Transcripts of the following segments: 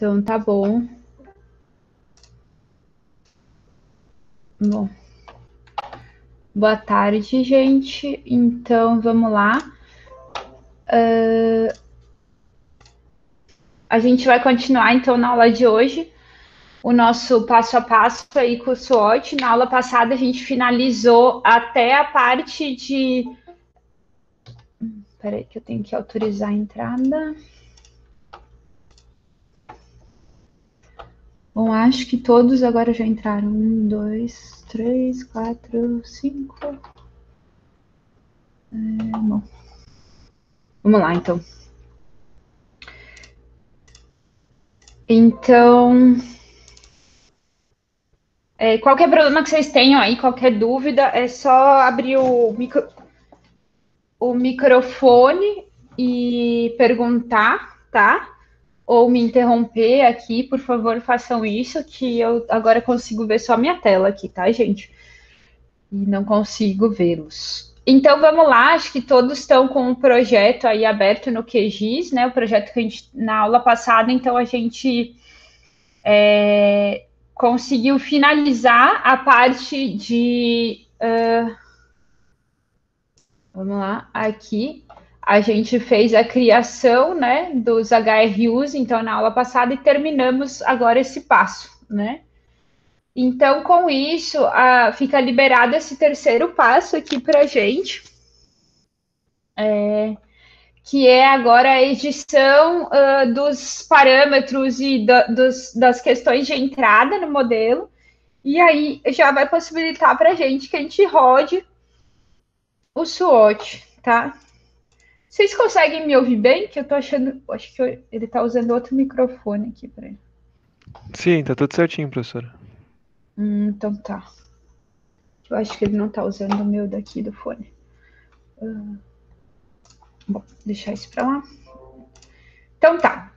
Então, tá bom. Bom. Boa tarde, gente. Então, vamos lá. Uh, a gente vai continuar, então, na aula de hoje, o nosso passo a passo aí com o SWOT. Na aula passada, a gente finalizou até a parte de... Espera aí que eu tenho que autorizar a entrada. Acho que todos agora já entraram. Um, dois, três, quatro, cinco. É, bom. Vamos lá, então. Então, é, qualquer problema que vocês tenham aí, qualquer dúvida, é só abrir o, micro, o microfone e perguntar, tá? Ou me interromper aqui, por favor, façam isso, que eu agora consigo ver só a minha tela aqui, tá, gente? E não consigo vê-los. Então, vamos lá, acho que todos estão com o um projeto aí aberto no QGIS, né? O projeto que a gente, na aula passada, então, a gente é, conseguiu finalizar a parte de... Uh, vamos lá, aqui, a gente fez a criação né, dos HRUs, então, na aula passada, e terminamos agora esse passo, né? Então, com isso, a, fica liberado esse terceiro passo aqui para a gente, é, que é agora a edição uh, dos parâmetros e do, dos, das questões de entrada no modelo, e aí já vai possibilitar para a gente que a gente rode o SWOT, tá? Vocês conseguem me ouvir bem? Que eu tô achando. Acho que eu, ele tá usando outro microfone aqui para ele. Sim, tá tudo certinho, professora. Hum, então tá. Eu acho que ele não tá usando o meu daqui do fone. Uh, bom, deixar isso para lá. Então tá.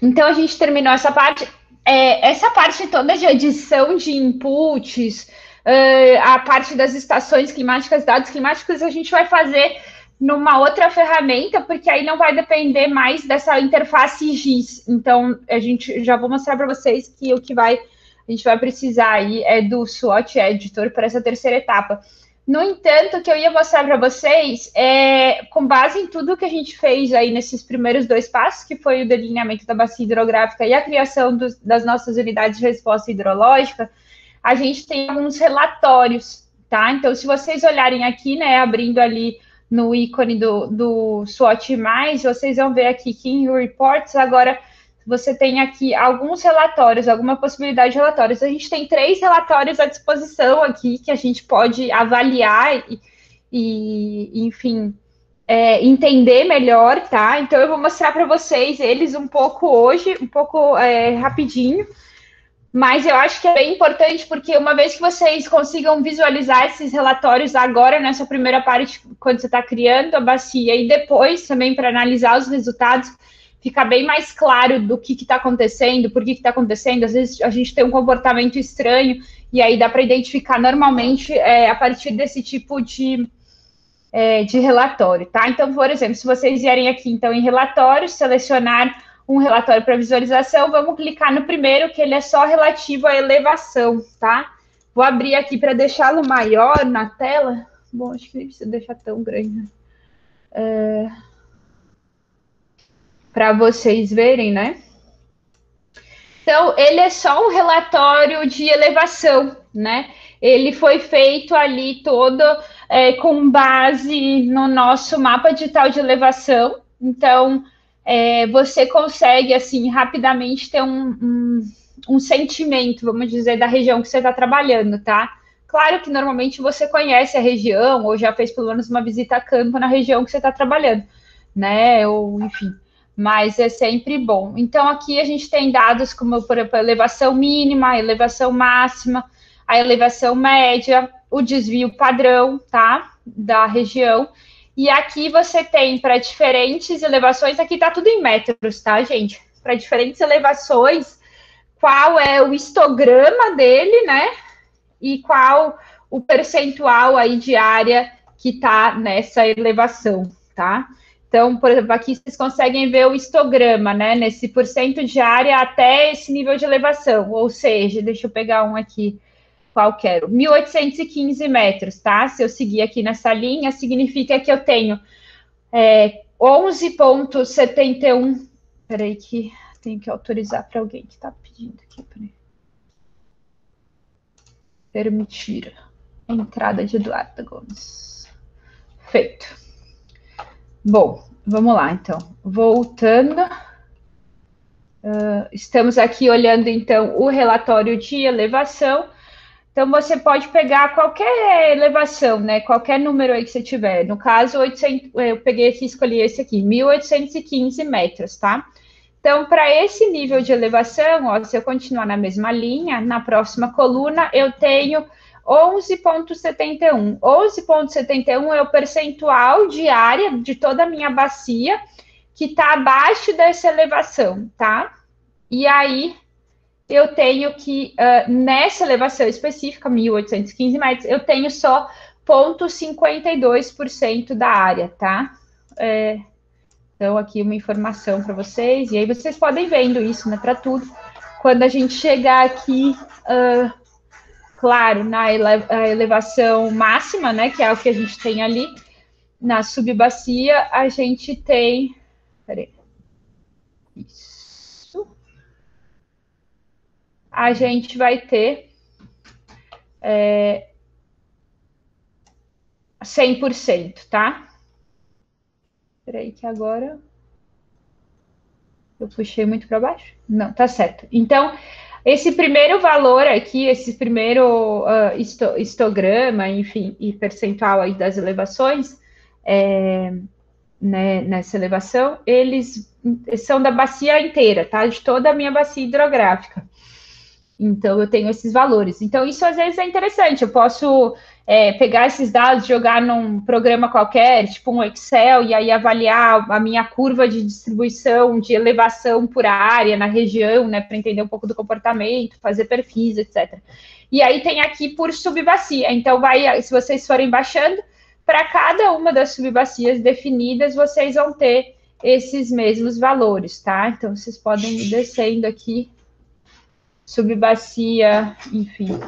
Então a gente terminou essa parte. É, essa parte toda de edição de inputs, uh, a parte das estações climáticas, dados climáticos, a gente vai fazer numa outra ferramenta, porque aí não vai depender mais dessa interface GIS. Então, a gente já vou mostrar para vocês que o que vai a gente vai precisar aí é do SWOT Editor para essa terceira etapa. No entanto, o que eu ia mostrar para vocês é, com base em tudo que a gente fez aí nesses primeiros dois passos, que foi o delineamento da bacia hidrográfica e a criação dos, das nossas unidades de resposta hidrológica, a gente tem alguns relatórios, tá? Então, se vocês olharem aqui, né, abrindo ali no ícone do, do SWOT+, vocês vão ver aqui que em Reports, agora você tem aqui alguns relatórios, alguma possibilidade de relatórios. A gente tem três relatórios à disposição aqui que a gente pode avaliar e, e enfim, é, entender melhor, tá? Então eu vou mostrar para vocês eles um pouco hoje, um pouco é, rapidinho. Mas eu acho que é bem importante porque uma vez que vocês consigam visualizar esses relatórios agora nessa primeira parte, quando você está criando a bacia, e depois também para analisar os resultados, fica bem mais claro do que está acontecendo, por que está acontecendo. Às vezes a gente tem um comportamento estranho e aí dá para identificar normalmente é, a partir desse tipo de, é, de relatório, tá? Então, por exemplo, se vocês vierem aqui então em relatórios, selecionar um relatório para visualização, vamos clicar no primeiro, que ele é só relativo à elevação, tá? Vou abrir aqui para deixá-lo maior na tela. Bom, acho que nem precisa deixar tão grande. É... Para vocês verem, né? Então, ele é só um relatório de elevação, né? Ele foi feito ali todo é, com base no nosso mapa digital de elevação. Então, é, você consegue, assim, rapidamente ter um, um, um, sentimento, vamos dizer, da região que você está trabalhando, tá? Claro que normalmente você conhece a região, ou já fez pelo menos uma visita a campo na região que você está trabalhando, né? Ou, enfim, mas é sempre bom. Então, aqui a gente tem dados como, por exemplo, a elevação mínima, a elevação máxima, a elevação média, o desvio padrão, tá? Da região. E aqui você tem para diferentes elevações, aqui está tudo em metros, tá, gente? Para diferentes elevações, qual é o histograma dele, né? E qual o percentual aí de área que está nessa elevação, tá? Então, por exemplo, aqui vocês conseguem ver o histograma, né? Nesse porcento de área até esse nível de elevação. Ou seja, deixa eu pegar um aqui qualquer. 1.815 metros, tá? Se eu seguir aqui nessa linha, significa que eu tenho é, 11,71. Peraí, que tenho que autorizar para alguém que está pedindo aqui. Peraí. Permitir a entrada de Eduardo Gomes. Feito. Bom, vamos lá, então. Voltando. Uh, estamos aqui olhando, então, o relatório de elevação. Então, você pode pegar qualquer elevação, né? Qualquer número aí que você tiver. No caso, 800, eu peguei aqui, escolhi esse aqui, 1.815 metros, tá? Então, para esse nível de elevação, ó, se eu continuar na mesma linha, na próxima coluna, eu tenho 11,71. 11,71 é o percentual de área de toda a minha bacia que está abaixo dessa elevação, tá? E aí, eu tenho que, uh, nessa elevação específica, 1.815 metros, eu tenho só 0,52% da área, tá? É, então, aqui uma informação para vocês, e aí vocês podem vendo isso, né, para tudo. Quando a gente chegar aqui, uh, claro, na elevação máxima, né, que é o que a gente tem ali, na subbacia, a gente tem. Peraí. Isso. A gente vai ter é, 100%, tá? Peraí, que agora. Eu puxei muito para baixo? Não, tá certo. Então, esse primeiro valor aqui, esse primeiro uh, histo histograma, enfim, e percentual aí das elevações, é, né, nessa elevação, eles são da bacia inteira, tá? De toda a minha bacia hidrográfica. Então, eu tenho esses valores. Então, isso às vezes é interessante. Eu posso é, pegar esses dados, jogar num programa qualquer, tipo um Excel, e aí avaliar a minha curva de distribuição, de elevação por área na região, né, para entender um pouco do comportamento, fazer perfis, etc. E aí tem aqui por subbacia. Então, vai, se vocês forem baixando, para cada uma das subbacias definidas, vocês vão ter esses mesmos valores, tá? Então, vocês podem ir descendo aqui subbacia, enfim.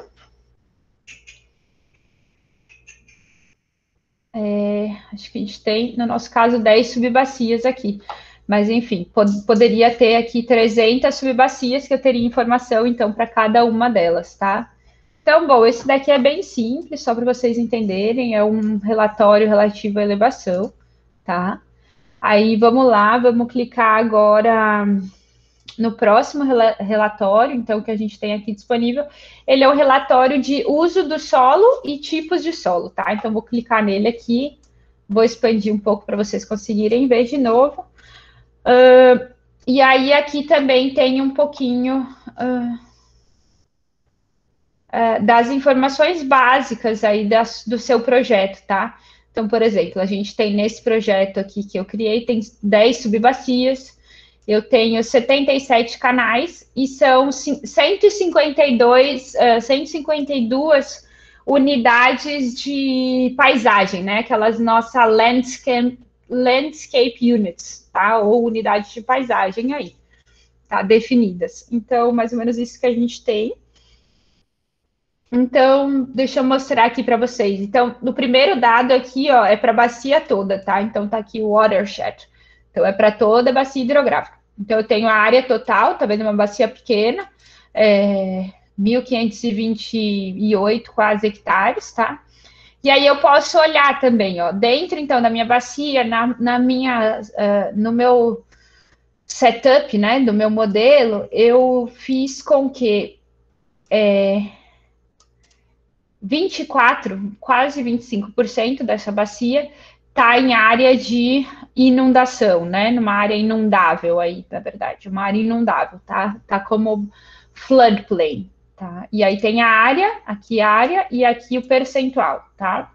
É, acho que a gente tem, no nosso caso, 10 subbacias aqui. Mas, enfim, pod poderia ter aqui 300 subbacias que eu teria informação, então, para cada uma delas, tá? Então, bom, esse daqui é bem simples, só para vocês entenderem, é um relatório relativo à elevação, tá? Aí, vamos lá, vamos clicar agora no próximo relatório, então, que a gente tem aqui disponível, ele é o relatório de uso do solo e tipos de solo, tá? Então, vou clicar nele aqui, vou expandir um pouco para vocês conseguirem ver de novo. Uh, e aí, aqui também tem um pouquinho uh, uh, das informações básicas aí das, do seu projeto, tá? Então, por exemplo, a gente tem nesse projeto aqui que eu criei, tem 10 subbacias, eu tenho 77 canais e são 152, uh, 152 unidades de paisagem, né? Aquelas nossa landscape, landscape units, tá? Ou unidades de paisagem aí, tá? Definidas. Então, mais ou menos isso que a gente tem. Então, deixa eu mostrar aqui para vocês. Então, no primeiro dado aqui, ó, é para a bacia toda, tá? Então, tá aqui o watershed. Então, é para toda a bacia hidrográfica. Então, eu tenho a área total, tá vendo? Uma bacia pequena, é, 1.528 quase hectares, tá? E aí eu posso olhar também, ó, dentro, então, da minha bacia, na, na minha, uh, no meu setup, né, do meu modelo, eu fiz com que é, 24, quase 25% dessa bacia está em área de inundação, né? Numa área inundável aí, na verdade, uma área inundável, tá? Tá como floodplain, tá? E aí tem a área, aqui a área e aqui o percentual, tá?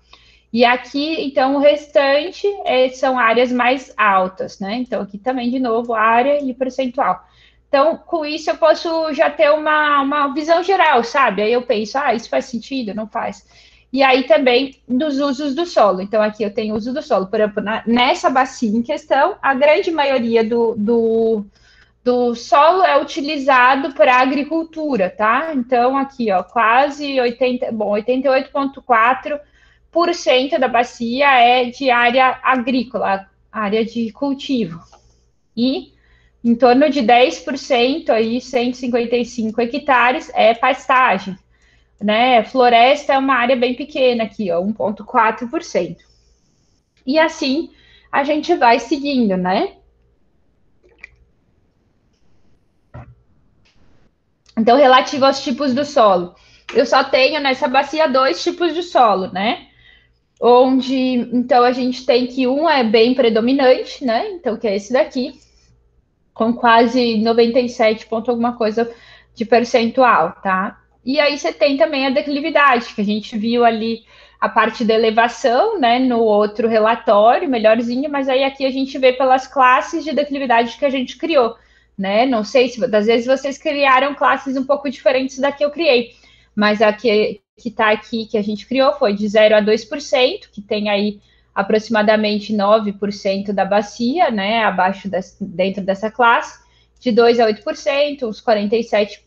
E aqui, então, o restante é, são áreas mais altas, né? Então, aqui também, de novo, área e percentual. Então, com isso, eu posso já ter uma, uma visão geral, sabe? Aí eu penso, ah, isso faz sentido? Não faz. E aí também dos usos do solo. Então, aqui eu tenho uso do solo. Por exemplo, na, nessa bacia em questão, a grande maioria do, do, do solo é utilizado para agricultura, tá? Então, aqui, ó, quase 80, bom, 88,4% da bacia é de área agrícola, área de cultivo. E em torno de 10%, aí 155 hectares, é pastagem né? Floresta é uma área bem pequena aqui, ó, 1,4%. E assim a gente vai seguindo, né? Então, relativo aos tipos do solo, eu só tenho nessa bacia dois tipos de solo, né? Onde, então, a gente tem que um é bem predominante, né? Então, que é esse daqui, com quase 97 ponto alguma coisa de percentual, tá? E aí você tem também a declividade, que a gente viu ali a parte da elevação, né, no outro relatório, melhorzinho, mas aí aqui a gente vê pelas classes de declividade que a gente criou, né? Não sei se às vezes vocês criaram classes um pouco diferentes da que eu criei, mas a que está aqui que a gente criou foi de 0 a 2%, que tem aí aproximadamente 9% da bacia, né, abaixo das, dentro dessa classe, de 2 a 8%, uns 47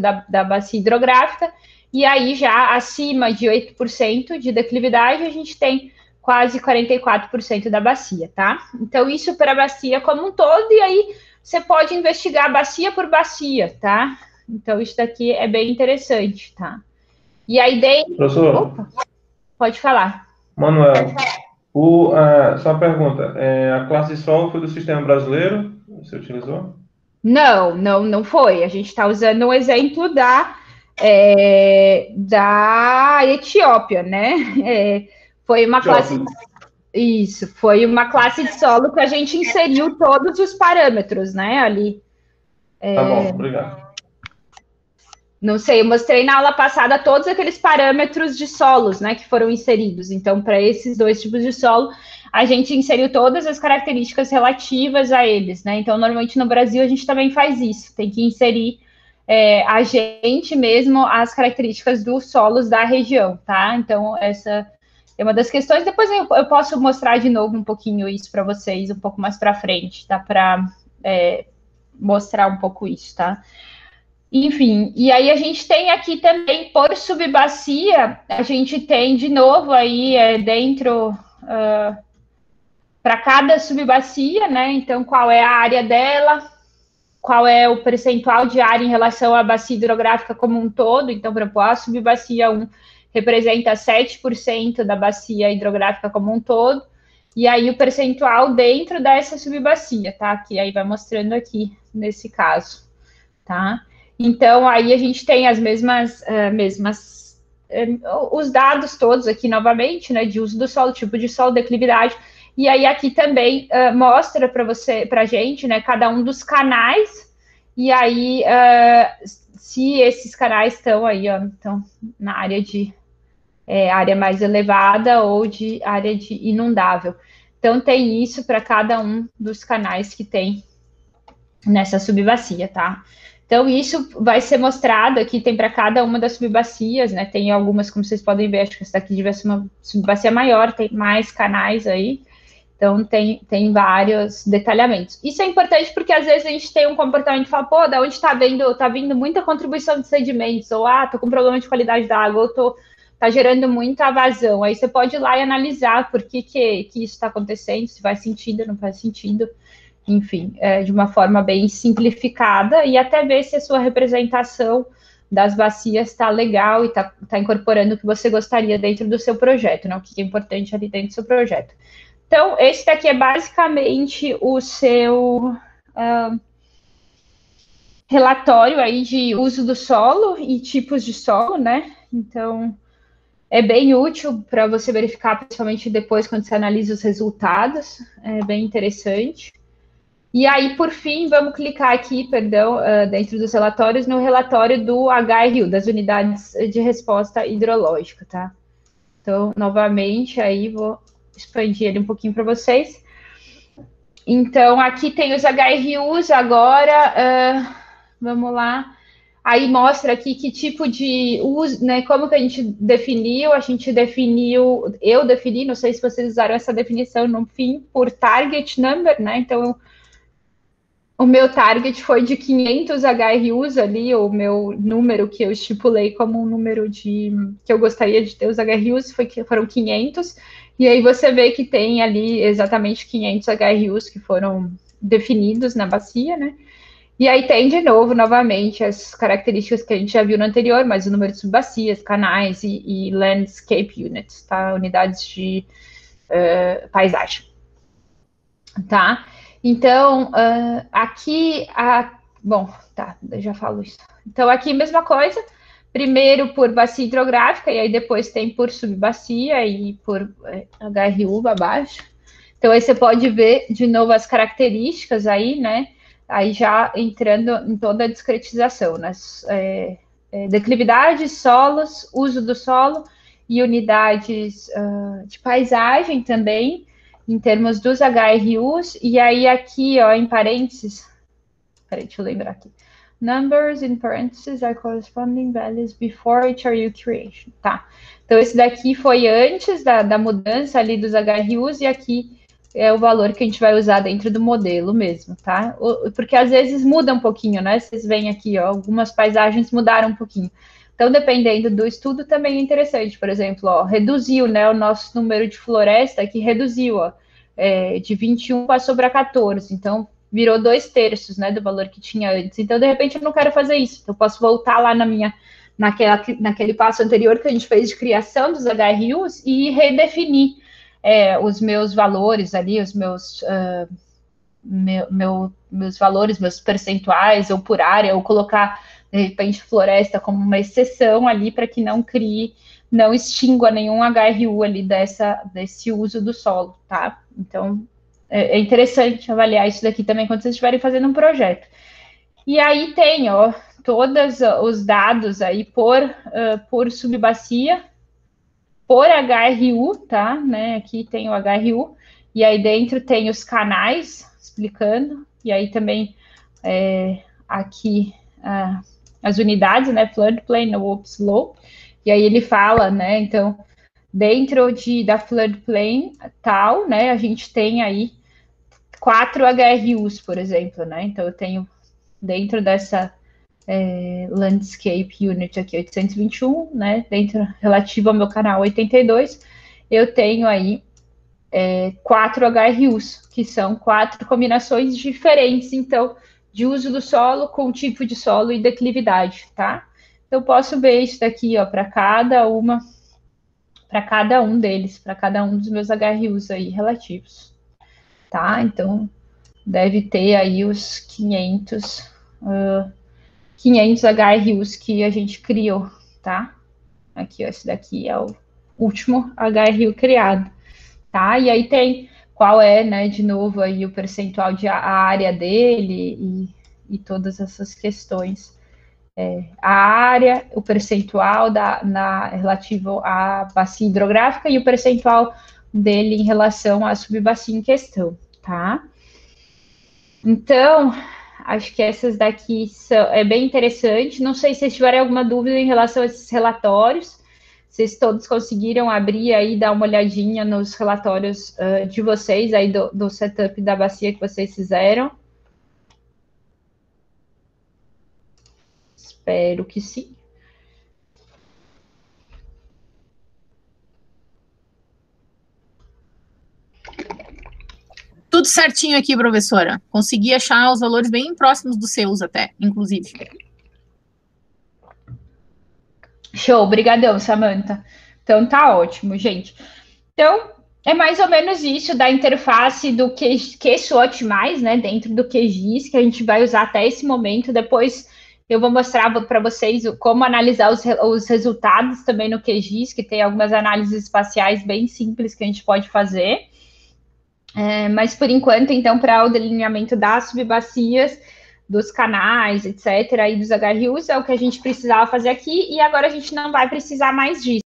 da, da bacia hidrográfica, e aí já acima de 8% de declividade, a gente tem quase 44% da bacia, tá? Então, isso para a bacia como um todo, e aí você pode investigar bacia por bacia, tá? Então, isso daqui é bem interessante, tá? E aí dentro... Professor? Opa, pode falar. Manuel, pode falar. O, uh, só uma pergunta, é, a classe Sol foi do sistema brasileiro? Você utilizou? Não, não, não foi. A gente está usando um exemplo da, é, da Etiópia, né? É, foi uma classe. Isso, foi uma classe de solo que a gente inseriu todos os parâmetros, né? Ali. É, tá bom, obrigado. Não sei, eu mostrei na aula passada todos aqueles parâmetros de solos, né, que foram inseridos. Então, para esses dois tipos de solo, a gente inseriu todas as características relativas a eles, né? Então, normalmente no Brasil a gente também faz isso, tem que inserir é, a gente mesmo as características dos solos da região, tá? Então, essa é uma das questões. Depois eu, eu posso mostrar de novo um pouquinho isso para vocês, um pouco mais para frente, tá? Para é, mostrar um pouco isso, tá? Enfim, e aí a gente tem aqui também, por subbacia, a gente tem de novo aí é, dentro uh, para cada subbacia, né? Então, qual é a área dela, qual é o percentual de área em relação à bacia hidrográfica como um todo. Então, por exemplo, a subbacia 1 representa 7% da bacia hidrográfica como um todo, e aí o percentual dentro dessa subbacia, tá? Que aí vai mostrando aqui nesse caso, tá? Então, aí a gente tem as mesmas, uh, mesmas uh, os dados todos aqui novamente, né? De uso do solo, tipo de solo, declividade, e aí aqui também uh, mostra para você, para gente, né, cada um dos canais. E aí, uh, se esses canais estão aí, ó, estão na área de é, área mais elevada ou de área de inundável. Então tem isso para cada um dos canais que tem nessa subbacia, tá? Então isso vai ser mostrado aqui, tem para cada uma das subbacias, né? Tem algumas, como vocês podem ver, acho que essa daqui devia ser uma subbacia maior, tem mais canais aí. Então, tem, tem vários detalhamentos. Isso é importante porque às vezes a gente tem um comportamento que fala, pô, da onde está vindo, tá vindo muita contribuição de sedimentos, ou ah, tô com problema de qualidade da água, ou tô, tá gerando muita vazão. Aí você pode ir lá e analisar por que, que, que isso está acontecendo, se faz sentido, não faz sentido. Enfim, é, de uma forma bem simplificada, e até ver se a sua representação das bacias está legal e está tá incorporando o que você gostaria dentro do seu projeto, né? O que é importante ali dentro do seu projeto. Então, esse daqui é basicamente o seu uh, relatório aí de uso do solo e tipos de solo, né? Então, é bem útil para você verificar, principalmente depois quando você analisa os resultados, é bem interessante. E aí, por fim, vamos clicar aqui, perdão, uh, dentro dos relatórios, no relatório do HRU, das unidades de resposta hidrológica, tá? Então, novamente, aí vou expandir ele um pouquinho para vocês. Então, aqui tem os HRUs agora. Uh, vamos lá. Aí mostra aqui que tipo de uso, né? Como que a gente definiu? A gente definiu, eu defini, não sei se vocês usaram essa definição no fim, por target number, né? Então, o meu target foi de 500 HRUs ali, o meu número que eu estipulei como um número de que eu gostaria de ter os HRUs foi que foram 500. E aí você vê que tem ali exatamente 500 HRUs que foram definidos na bacia, né? E aí tem de novo, novamente, as características que a gente já viu no anterior, mas o número de subbacias, canais e, e landscape units, tá? Unidades de uh, paisagem. Tá? Então, uh, aqui, a, bom, tá, já falo isso. Então, aqui, mesma coisa, primeiro por bacia hidrográfica, e aí depois tem por subbacia e por é, HRU abaixo. Então, aí você pode ver de novo as características aí, né? aí já entrando em toda a discretização, nas é, é, declividades, solos, uso do solo e unidades uh, de paisagem também, em termos dos HRUs, e aí aqui, ó, em parênteses, peraí, deixa eu lembrar aqui, numbers in parentheses are corresponding values before HRU creation, tá? Então, esse daqui foi antes da, da mudança ali dos HRUs, e aqui é o valor que a gente vai usar dentro do modelo mesmo, tá? Porque às vezes muda um pouquinho, né? Vocês veem aqui, ó, algumas paisagens mudaram um pouquinho. Então, dependendo do estudo, também é interessante. Por exemplo, ó, reduziu, né, o nosso número de floresta, que reduziu, ó, é, de 21 passou para 14. Então, virou dois terços, né, do valor que tinha antes. Então, de repente, eu não quero fazer isso. Eu posso voltar lá na minha, naquela, naquele passo anterior que a gente fez de criação dos HRUs e redefinir é, os meus valores ali, os meus, uh, meu, meu, meus valores, meus percentuais, ou por área, ou colocar, de repente, floresta como uma exceção ali para que não crie, não extingua nenhum HRU ali dessa, desse uso do solo, tá? Então, é, é interessante avaliar isso daqui também quando vocês estiverem fazendo um projeto. E aí tem, ó, todos os dados aí por, uh, por subbacia, por HRU, tá? Né? Aqui tem o HRU, e aí dentro tem os canais explicando, e aí também é, aqui ah, as unidades, né? Floodplain, no slope, e aí ele fala, né? Então, dentro de, da floodplain tal, né? A gente tem aí quatro HRUs, por exemplo, né? Então, eu tenho dentro dessa é, Landscape Unit aqui 821, né? Dentro relativo ao meu canal 82, eu tenho aí é, quatro HRUs, que são quatro combinações diferentes, então, de uso do solo com tipo de solo e declividade, tá? Eu posso ver isso daqui, ó, para cada uma, para cada um deles, para cada um dos meus HRUs aí relativos, tá? Então, deve ter aí os 500 uh, 500 HRUs que a gente criou, tá? Aqui, ó, esse daqui é o último HRU criado, tá? E aí tem qual é, né, de novo, aí o percentual de a área dele e, e todas essas questões. É, a área, o percentual da, na, relativo à bacia hidrográfica e o percentual dele em relação à subbacia em questão, tá? Então, Acho que essas daqui são, é bem interessante. Não sei se vocês tiverem alguma dúvida em relação a esses relatórios. Vocês todos conseguiram abrir aí, dar uma olhadinha nos relatórios uh, de vocês aí do, do setup da bacia que vocês fizeram. Espero que sim. Tudo certinho aqui, professora. Consegui achar os valores bem próximos dos seus até, inclusive. Show, obrigadão, Samantha. Então tá ótimo, gente. Então, é mais ou menos isso da interface do QSWOT+, né, dentro do QGIS, que a gente vai usar até esse momento. Depois eu vou mostrar para vocês como analisar os, os resultados também no QGIS, que tem algumas análises espaciais bem simples que a gente pode fazer. É, mas por enquanto, então, para o delineamento das subbacias, dos canais, etc., e dos HRUs, é o que a gente precisava fazer aqui, e agora a gente não vai precisar mais disso.